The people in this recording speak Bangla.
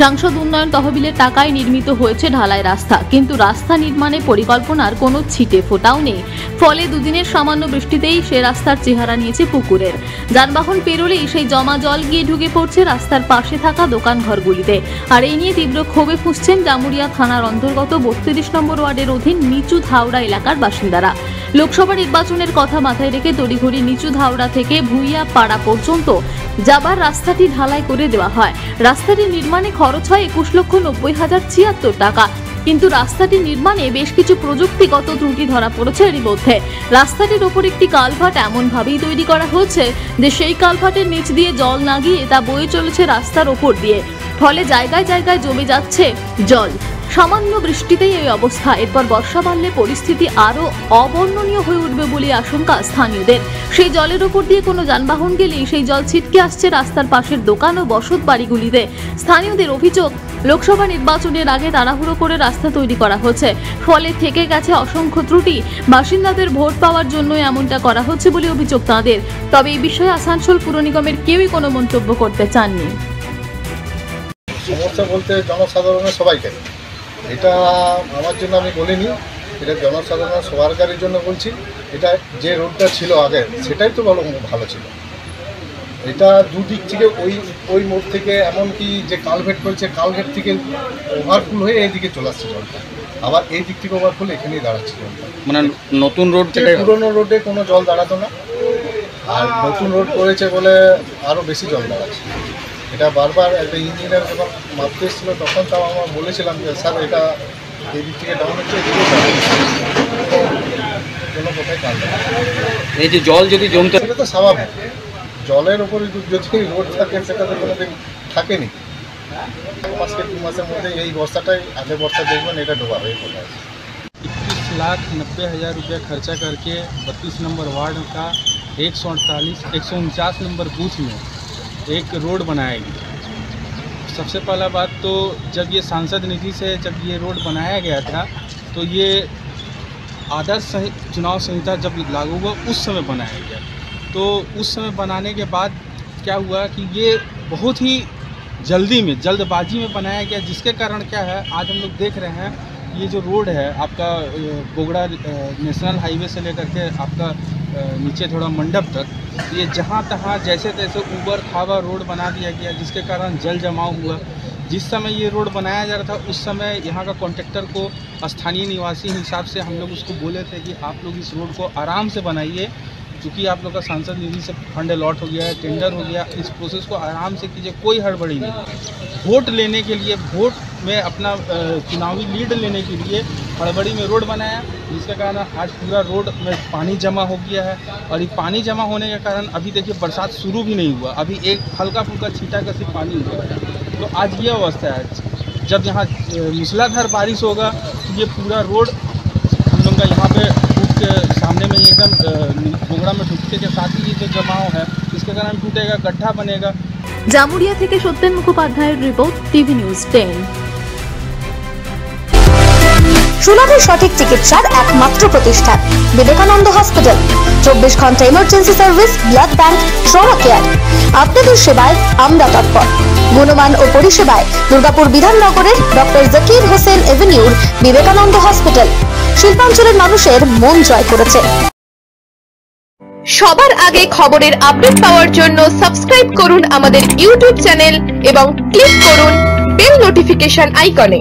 সাংসদ উন্নয়ন তহবিলের টাকায় নির্মিত হয়েছে ঢালাই রাস্তা, কিন্তু রাস্তা নির্মাণে পরিকল্পনার কোনো ছিটে ফোটাও নেই। ফলে দুদিনের সামান্য বৃষ্টিতেই সে রাস্তার চেহারা নিয়েছে পুকুরের। যানবাহন পেরোলেই সেই জমা জল গিয়ে ঢুকে পড়ছে রাস্তার পাশে থাকা দোকান ঘরগুলিতে আর এই নিয়ে তীব্র ক্ষোভে ফুসছেন জামুরিয়া থানার অন্তর্গত বত্রিশ নম্বর ওয়ার্ডের অধীন নিচু ধাওড়া এলাকার বাসিন্দারা। লোকসভা নির্বাচনের কথা মাথায় রেখে তড়িঘড়ি নিচু ধাওড়া থেকে ভুইয়া পাড়া পর্যন্ত যাবার রাস্তাটি ঢালাই করে দেওয়া হয়। রাস্তাটি নির্মাণে খরচ হয় একুশ লক্ষ নব্বই হাজার ছিয়াত্তর টাকা। কিন্তু রাস্তাটি নির্মাণে বেশ কিছু প্রযুক্তিগত ত্রুটি ধরা পড়েছে এরই মধ্যে। রাস্তাটির ওপর একটি কালভার্ট এমনভাবেই তৈরি করা হয়েছে যে সেই কালভার্টের নিচ দিয়ে জল না গিয়ে তা বয়ে চলেছে রাস্তার ওপর দিয়ে। ফলে জায়গায় জায়গায় জমে যাচ্ছে জল। সামান্য বৃষ্টিতেই এই অবস্থা। এরপর বর্ষা বাড়লে পরিস্থিতি আরও অবর্ণনীয় হয়ে উঠবে বলে আশঙ্কা স্থানীয়দের। সেই জলের ওপর দিয়ে কোনো যানবাহন গেলেই সেই জল ছিটকে আসছে রাস্তার পাশের দোকান ও বসত বাড়িগুলিতে। স্থানীয়দের অভিযোগ, লোকসভা নির্বাচনের আগে তাড়াহুড়ো করে রাস্তা তৈরি করা হচ্ছে। ফলে থেকে গেছে অসংখ্য ত্রুটি। বাসিন্দাদের ভোট পাওয়ার জন্য এমনটা করা হচ্ছে বলে অভিযোগ তাঁদের। তবে এই বিষয়ে আসানসোল পুর নিগমের কেউই কোনো মন্তব্য করতে চাননি। সমস্যা বলতে জনসাধারণের সবাইকে। এটা আমার জন্য আমি বলিনি। এটা জনসাধারণ সবারকারের জন্য বলছি এটা যে রোডটা ছিল আগে সেটাই তো ভালো ভালো ছিল। এটা দুদিক থেকে ওই ওই মোড় থেকে এমনকি যে কালভেট করেছে কালভেট থেকে ওভারফুল হয়ে এইদিকে চলে আসছে জলটা। আবার এই দিক থেকে ওভারফুল এখানেই দাঁড়াচ্ছে জলটা। মানে নতুন রোড থেকে পুরোনো রোডে কোনো জল দাঁড়াতো না। আর নতুন রোড করেছে বলে আরও বেশি জল দাঁড়াচ্ছে। এটা বারবার একটা ইঞ্জিনিয়ার যখন মাপতে এসেছিল তখন তাও আমরা বলেছিলাম যে স্যার এটা এই দিক থেকে ডাউন হচ্ছে এদিকে down হচ্ছে। কোনো কোথায় কাল দেয় না। এই যে জল যদি জমতে সেটা তো স্বাভাবিক জলের উপরে যদি রোড থাকে সেটা তো কোনোদিন থাকেনি এক মাস কি দু মাসের মধ্যে এই বর্ষাটাই আগে বর্ষা দেখবেন এটা ডোবা হয়ে চলে আসে इक्कीस लाख नब्बे हज़ार रुपया खर्चा करके बत्तीस नंबर वार्ड का एक सौ अड़तालीस एक सौ उनचास नंबर बूथ में एक रोड बनाया गया सबसे पहला बात तो जब ये सांसद निधि से जब ये रोड बनाया गया था तो ये आदर्श संहि- चुनाव संहिता जब लागू हुआ, उस समय बनाया गया। तो उस समय बनाने के बाद क्या हुआ कि ये बहुत ही जल्दी में, जल्दबाजी में बनाया गया, जिसके कारण क्या है, आज हम लोग देख रहे हैं, ये जो रोड है, आपका बोगड़ा नेशनल हाईवे से लेकर के आपका नीचे थोड़ा मंडप तक, ये जहाँ तहाँ जैसे तैसे ऊबर खाबा रोड बना दिया गया, जिसके कारण जल जमाव हुआ। जिस समय ये रोड बनाया जा रहा था, उस समय यहाँ का कॉन्ट्रेक्टर को, स्थानीय निवासी हिसाब से हम लोग उसको बोले थे कि आप लोग इस रोड को आराम से बनाइए क्योंकि आप लोग का सांसद निधि से फंड अलॉट हो गया है, टेंडर हो गया, इस प्रोसेस को आराम से कीजिए, कोई हड़बड़ी नहीं। वोट लेने के लिए, वोट में अपना चुनावी लीड लेने के लिए हड़बड़ी में रोड बनाया, जिसके कारण आज पूरा रोड में पानी जमा हो गया है। और ये पानी जमा होने के कारण अभी देखिए बरसात शुरू भी नहीं हुआ, अभी एक हल्का फुल्का छीटा का सिर्फ़ पानी हुआ है। तो आज ये अवस्था है। जब यहाँ मूसलाधार बारिश होगा तो ये पूरा रोड सामने में ही एकदम अ, बोगड़ा में टूटने के साथ ही ये जो जमाव है इसके कारण टूटेगा गड्ढा बनेगा জামুরিয়া থেকে সত্যেন মুখোপাধ্যায়ের রিপোর্ট টিভি নিউজ টেন সুলভে সঠিক চিকিৎসার একমাত্র প্রতিষ্ঠান বিবেকানন্দ হসপিটাল চব্বিশ ঘন্টা emergency service blood bank trauma care আপনাদের সেবায় আমরা তৎপর গুণমান ও পরিষেবায় দুর্গাপুর বিধাননগরের ডক্টর জাকির হোসেন এভিনিউর বিবেকানন্দ হসপিটাল শিল্পাঞ্চলের মানুষের মন জয় করেছে। সবার আগে খবরের আপডেট পাওয়ার জন্য সাবস্ক্রাইব করুন আমাদের ইউটিউব চ্যানেল এবং ক্লিক করুন বেল নোটিফিকেশন আইকনে।